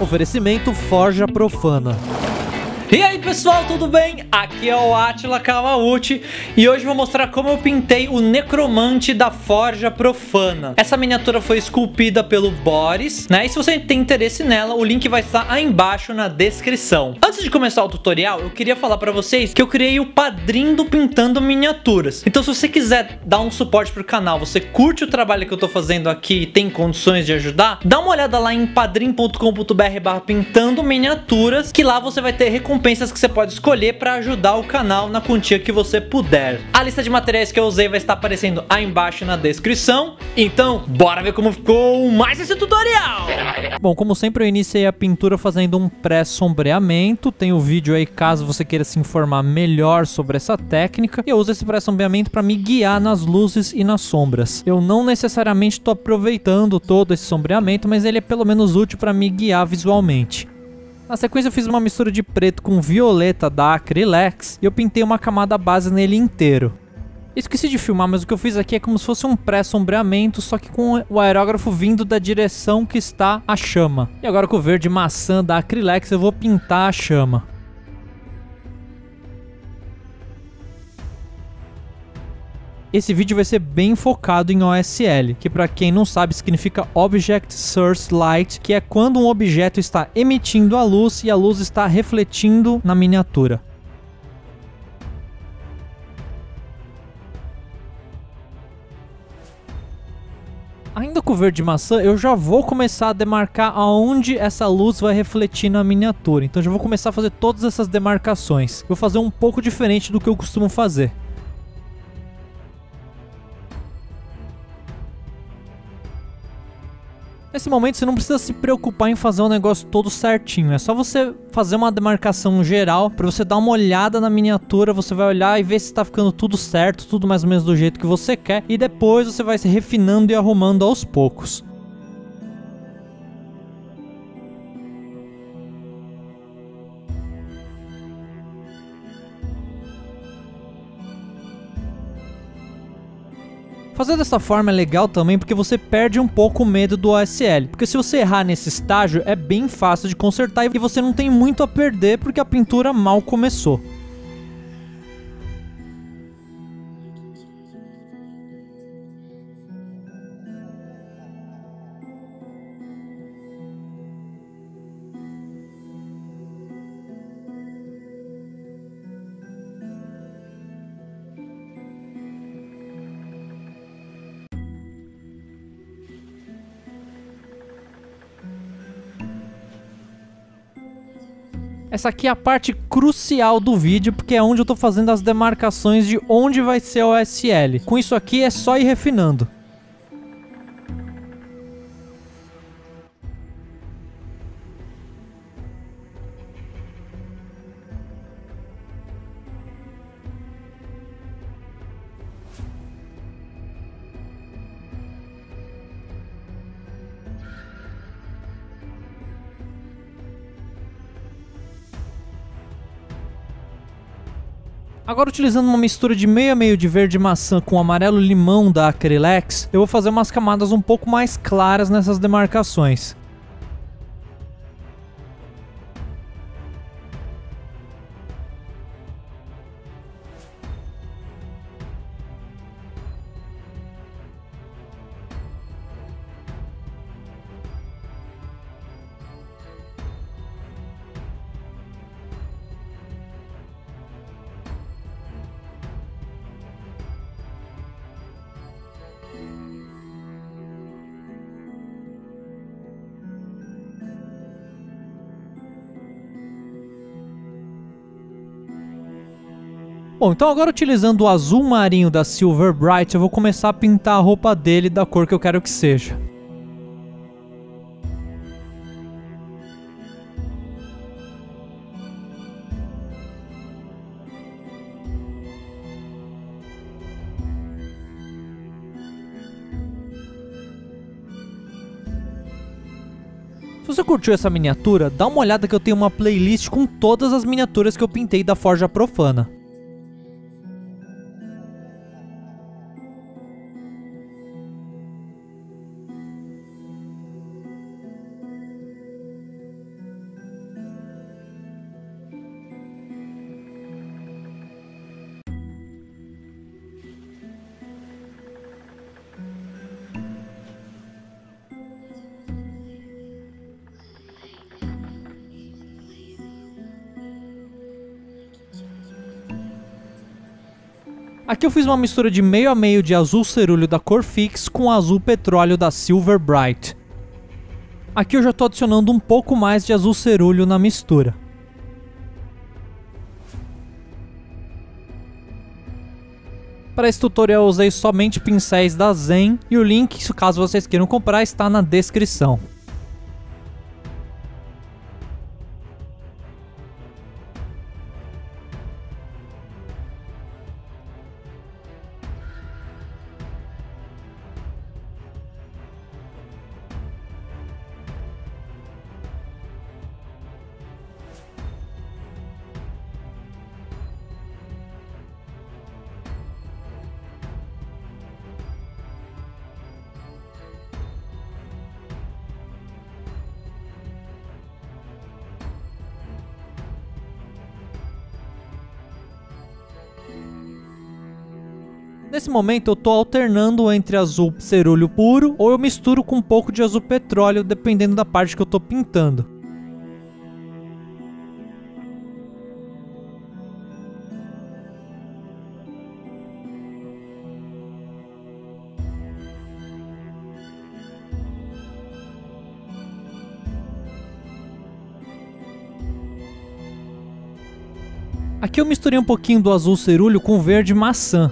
Oferecimento Forja Profana. E aí pessoal, tudo bem? Aqui é o Atila Kawauchi e hoje vou mostrar como eu pintei o Necromante da Forja Profana. Essa miniatura foi esculpida pelo Boris, né? E se você tem interesse nela, o link vai estar aí embaixo na descrição. Antes de começar o tutorial, eu queria falar pra vocês que eu criei o padrinho do Pintando Miniaturas. Então se você quiser dar um suporte pro canal, você curte o trabalho que eu tô fazendo aqui e tem condições de ajudar, dá uma olhada lá em padrim.com.br barra pintando miniaturas, que lá você vai ter recompensas recompensas que você pode escolher para ajudar o canal na quantia que você puder. A lista de materiais que eu usei vai estar aparecendo aí embaixo na descrição. Então, bora ver como ficou mais esse tutorial! Bom, como sempre eu iniciei a pintura fazendo um pré-sombreamento. Tem o vídeo aí caso você queira se informar melhor sobre essa técnica. Eu uso esse pré-sombreamento para me guiar nas luzes e nas sombras. Eu não necessariamente estou aproveitando todo esse sombreamento, mas ele é pelo menos útil para me guiar visualmente. Na sequência eu fiz uma mistura de preto com violeta da Acrylex e eu pintei uma camada base nele inteiro. Esqueci de filmar, mas o que eu fiz aqui é como se fosse um pré-sombreamento, só que com o aerógrafo vindo da direção que está a chama. E agora com o verde maçã da Acrylex eu vou pintar a chama. Esse vídeo vai ser bem focado em OSL, que para quem não sabe significa Object Source Light, que é quando um objeto está emitindo a luz e a luz está refletindo na miniatura. Ainda com o verde maçã, eu já vou começar a demarcar aonde essa luz vai refletir na miniatura. Então já vou começar a fazer todas essas demarcações. Vou fazer um pouco diferente do que eu costumo fazer. Nesse momento você não precisa se preocupar em fazer o negócio todo certinho, é só você fazer uma demarcação geral. Para você dar uma olhada na miniatura, você vai olhar e ver se está ficando tudo certo, tudo mais ou menos do jeito que você quer. E depois você vai se refinando e arrumando aos poucos. Fazer dessa forma é legal também porque você perde um pouco o medo do OSL. Porque se você errar nesse estágio, é bem fácil de consertar e você não tem muito a perder porque a pintura mal começou. Essa aqui é a parte crucial do vídeo, porque é onde eu tô fazendo as demarcações de onde vai ser o SL. Com isso aqui é só ir refinando. Agora utilizando uma mistura de meio a meio de verde maçã com amarelo limão da Acrylex, eu vou fazer umas camadas um pouco mais claras nessas demarcações. Bom, então agora utilizando o azul marinho da Silver Bright, eu vou começar a pintar a roupa dele da cor que eu quero que seja. Se você curtiu essa miniatura, dá uma olhada que eu tenho uma playlist com todas as miniaturas que eu pintei da Forja Profana. Aqui eu fiz uma mistura de meio a meio de azul cerúleo da cor Fix com azul petróleo da Silver Bright. Aqui eu já estou adicionando um pouco mais de azul cerúleo na mistura. Para esse tutorial eu usei somente pincéis da Zen e o link, caso vocês queiram comprar, está na descrição. Nesse momento eu tô alternando entre azul cerúleo puro ou eu misturo com um pouco de azul petróleo, dependendo da parte que eu tô pintando. Aqui eu misturei um pouquinho do azul cerúleo com verde maçã.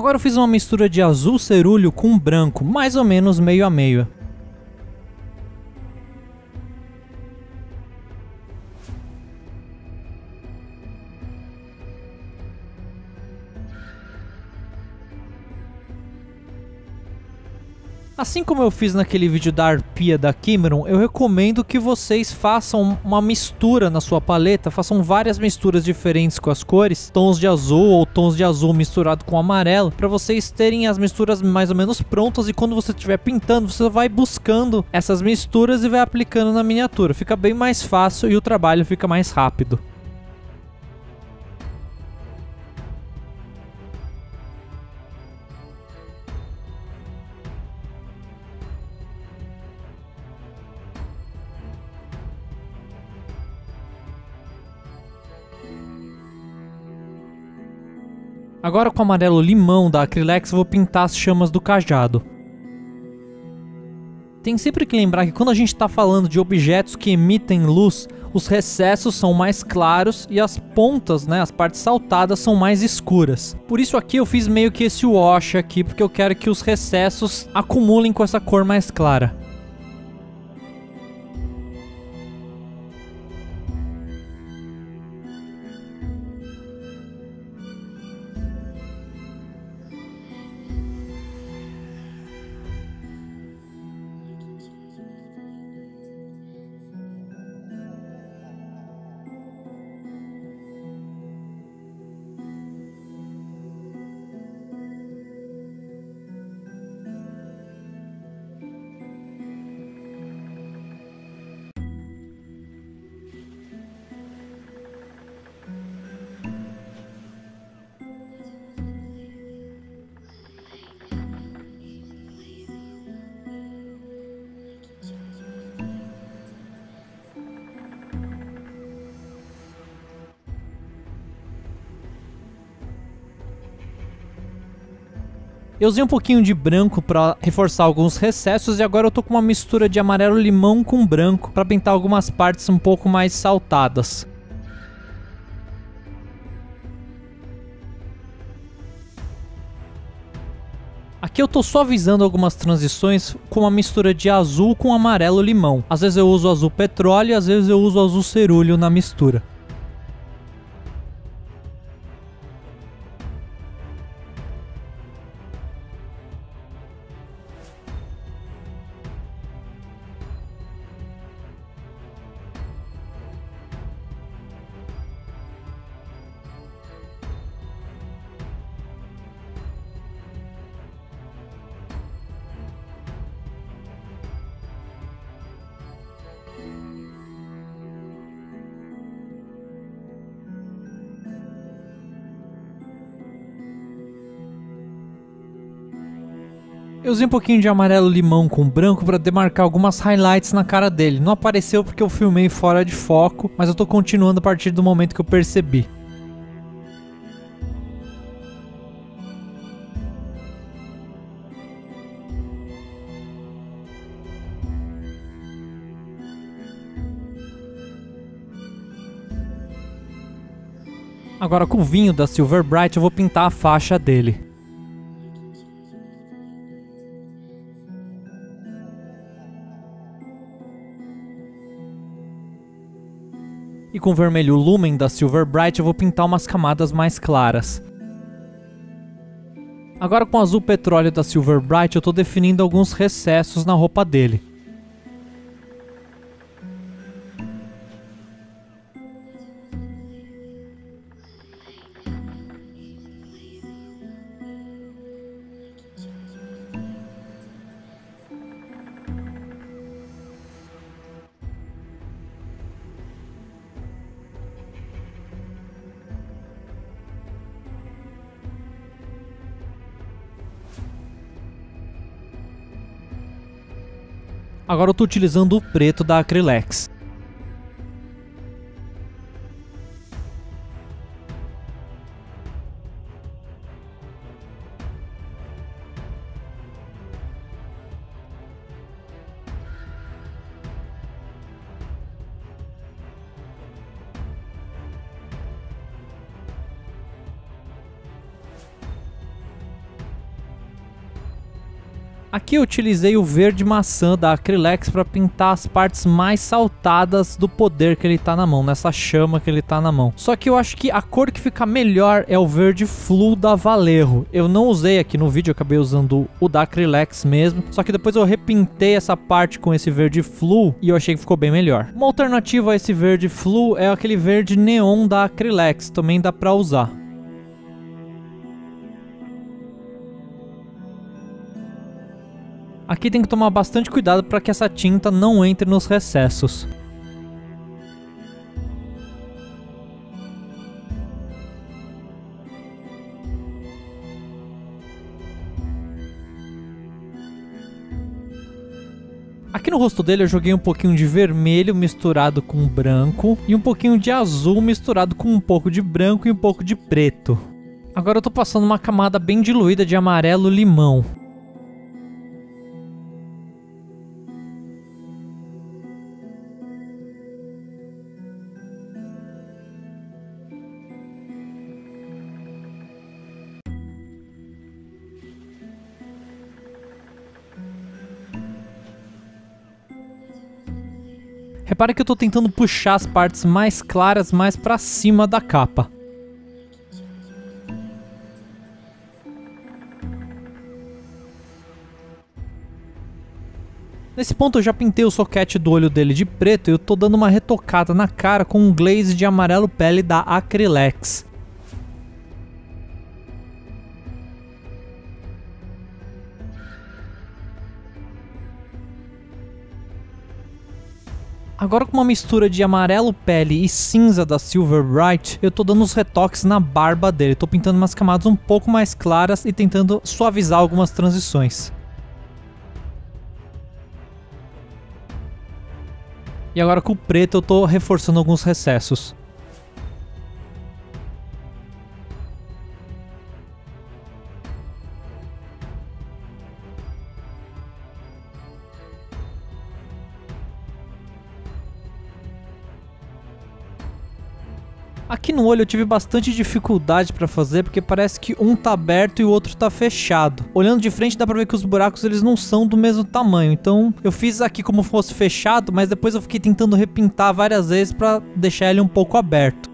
Agora eu fiz uma mistura de azul cerúleo com branco, mais ou menos meio a meio. Assim como eu fiz naquele vídeo da arpia da Cameron, eu recomendo que vocês façam uma mistura na sua paleta, façam várias misturas diferentes com as cores, tons de azul ou tons de azul misturado com amarelo, para vocês terem as misturas mais ou menos prontas e quando você estiver pintando, você vai buscando essas misturas e vai aplicando na miniatura. Fica bem mais fácil e o trabalho fica mais rápido. Agora com o amarelo limão da Acrylex vou pintar as chamas do cajado. Tem sempre que lembrar que quando a gente está falando de objetos que emitem luz, os recessos são mais claros e as pontas, né, as partes saltadas são mais escuras. Por isso aqui eu fiz meio que esse wash aqui, porque eu quero que os recessos acumulem com essa cor mais clara. Eu usei um pouquinho de branco para reforçar alguns recessos e agora eu tô com uma mistura de amarelo limão com branco para pintar algumas partes um pouco mais saltadas. Aqui eu tô suavizando algumas transições com uma mistura de azul com amarelo limão. Às vezes eu uso azul petróleo, às vezes eu uso azul cerúleo na mistura. Eu usei um pouquinho de amarelo limão com branco para demarcar algumas highlights na cara dele. Não apareceu porque eu filmei fora de foco, mas eu tô continuando a partir do momento que eu percebi. Agora com o vinho da Silver Bright eu vou pintar a faixa dele. Com o vermelho Lumen da Silver Bright eu vou pintar umas camadas mais claras. Agora com o azul petróleo da Silver Bright eu estou definindo alguns recessos na roupa dele. Agora eu estou utilizando o preto da Acrylex. Aqui eu utilizei o verde maçã da Acrylex para pintar as partes mais saltadas do poder que ele tá na mão, nessa chama que ele tá na mão. Só que eu acho que a cor que fica melhor é o verde flu da Valerro. Eu não usei aqui no vídeo, eu acabei usando o da Acrylex mesmo, só que depois eu repintei essa parte com esse verde flu e eu achei que ficou bem melhor. Uma alternativa a esse verde flu é aquele verde neon da Acrylex, também dá para usar. Aqui tem que tomar bastante cuidado para que essa tinta não entre nos recessos. Aqui no rosto dele eu joguei um pouquinho de vermelho misturado com branco e um pouquinho de azul misturado com um pouco de branco e um pouco de preto. Agora eu tô passando uma camada bem diluída de amarelo limão. Repara que eu estou tentando puxar as partes mais claras mais para cima da capa. Nesse ponto eu já pintei o soquete do olho dele de preto e eu tô dando uma retocada na cara com um glaze de amarelo pele da Acrylex. Agora com uma mistura de amarelo pele e cinza da Silver Bright, eu tô dando uns retoques na barba dele. Tô pintando umas camadas um pouco mais claras e tentando suavizar algumas transições. E agora com o preto eu tô reforçando alguns recessos. No olho eu tive bastante dificuldade para fazer porque parece que um tá aberto e o outro tá fechado. Olhando de frente dá pra ver que os buracos eles não são do mesmo tamanho. Então eu fiz aqui como fosse fechado, mas depois eu fiquei tentando repintar várias vezes para deixar ele um pouco aberto.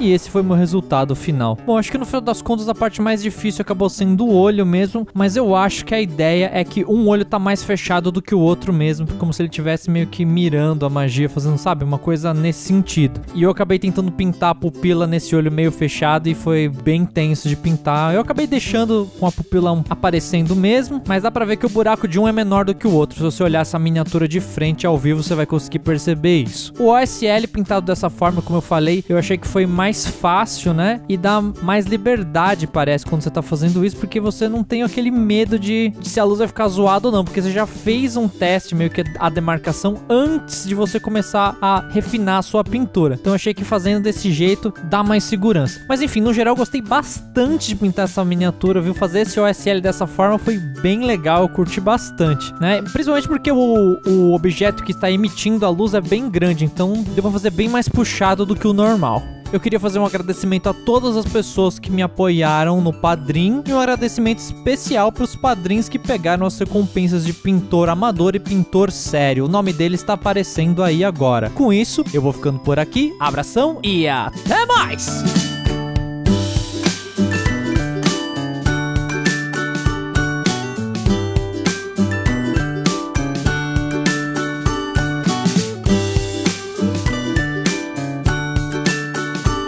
E esse foi meu resultado final. Bom, acho que no final das contas a parte mais difícil acabou sendo o olho mesmo, mas eu acho que a ideia é que um olho tá mais fechado do que o outro mesmo, como se ele tivesse meio que mirando a magia, fazendo, sabe, uma coisa nesse sentido. E eu acabei tentando pintar a pupila nesse olho meio fechado e foi bem tenso de pintar. Eu acabei deixando com a pupila aparecendo mesmo, mas dá pra ver que o buraco de um é menor do que o outro. Se você olhar essa miniatura de frente ao vivo, você vai conseguir perceber isso. O OSL pintado dessa forma, como eu falei, eu achei que foi mais mais fácil, né? E dá mais liberdade, parece, quando você tá fazendo isso, porque você não tem aquele medo de, de se a luz vai ficar zoada ou não, porque você já fez um teste, meio que a demarcação, antes de você começar a refinar a sua pintura. Então eu achei que fazendo desse jeito dá mais segurança. Mas enfim, no geral, gostei bastante de pintar essa miniatura, viu? Fazer esse OSL dessa forma foi bem legal, eu curti bastante, né? Principalmente porque o, o objeto que está emitindo a luz é bem grande, então deu pra fazer bem mais puxado do que o normal. Eu queria fazer um agradecimento a todas as pessoas que me apoiaram no Padrim e um agradecimento especial para os padrinhos que pegaram as recompensas de pintor amador e pintor sério. O nome dele está aparecendo aí agora. Com isso, eu vou ficando por aqui. Abração e até mais!